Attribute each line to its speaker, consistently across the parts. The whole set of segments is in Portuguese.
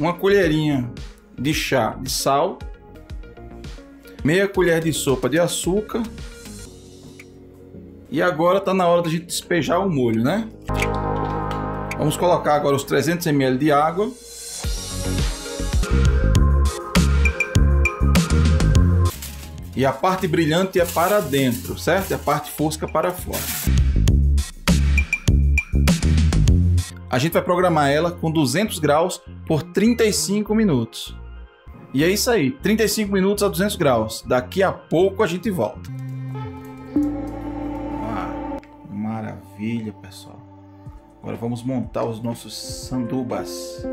Speaker 1: uma colherinha de chá de sal, meia colher de sopa de açúcar. E agora tá na hora da gente despejar o molho, né? Vamos colocar agora os 300 ml de água. E a parte brilhante é para dentro, certo? E a parte fosca para fora. A gente vai programar ela com 200 graus por 35 minutos. E é isso aí, 35 minutos a 200 graus. Daqui a pouco a gente volta. Ah, maravilha, pessoal. Agora vamos montar os nossos sandubas.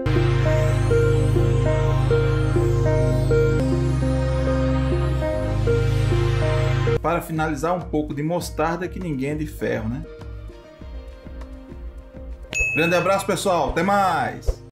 Speaker 1: Para finalizar, um pouco de mostarda que ninguém é de ferro, né? Grande abraço, pessoal. Até mais!